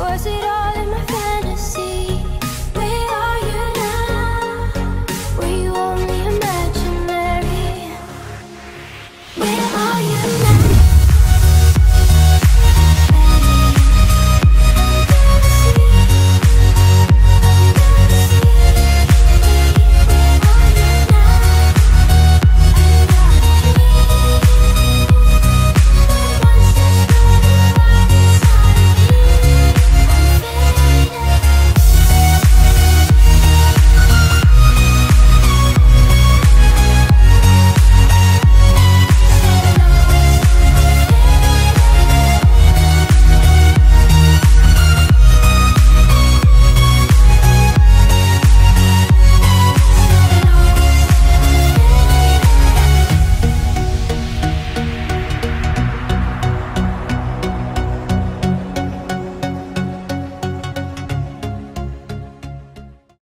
Was it all?